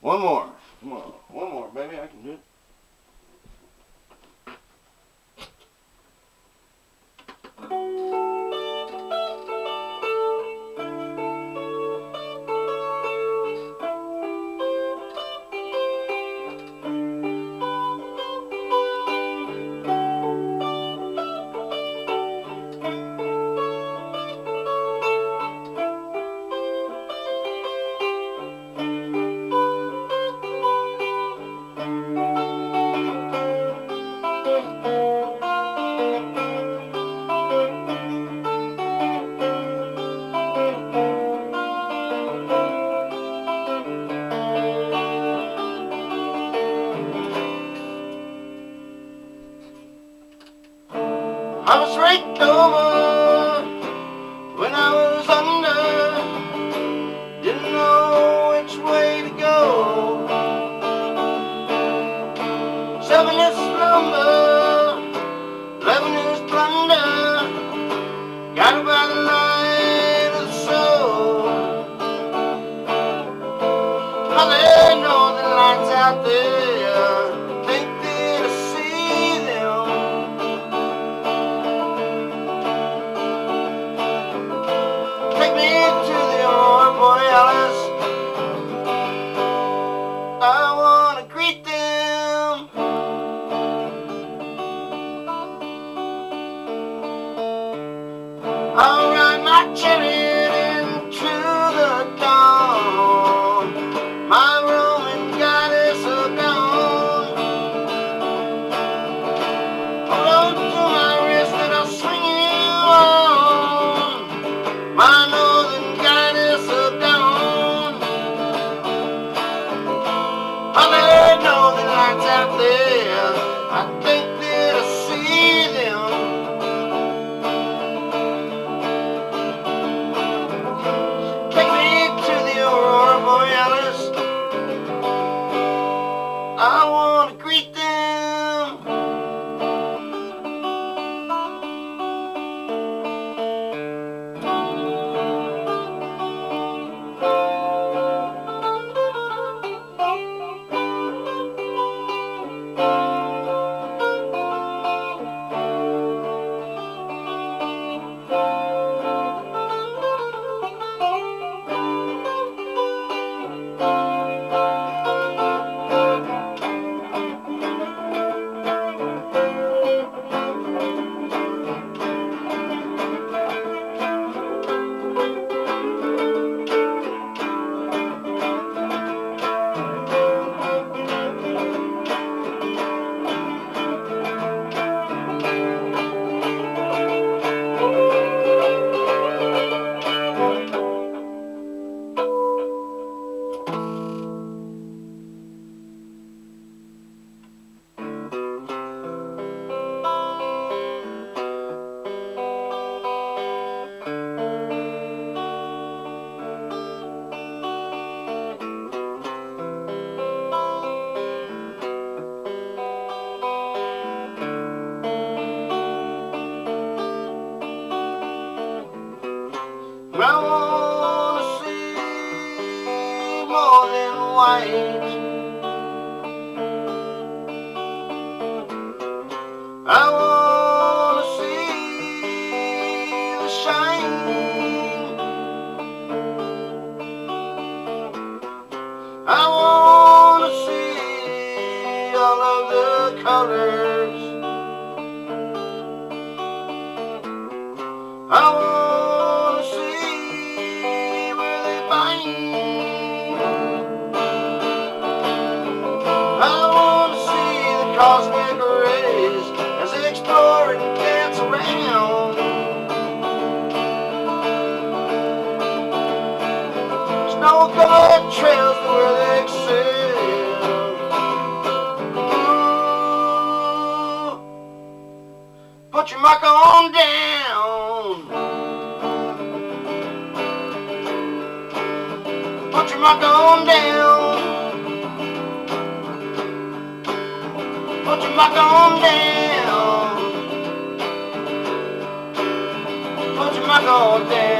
One more. Come on. One more, baby. I can do it. Is slumber, eleven is plunder, got by the light of the soul. Mother, know the lights out there, my chariot more than white. I wanna see the shine. Cosmic rays as they explore and dance around. Snow-covered trails to where they excel. Ooh, Put your mark on down. Put your mark on down. Put your mark on down. Put your mark on down.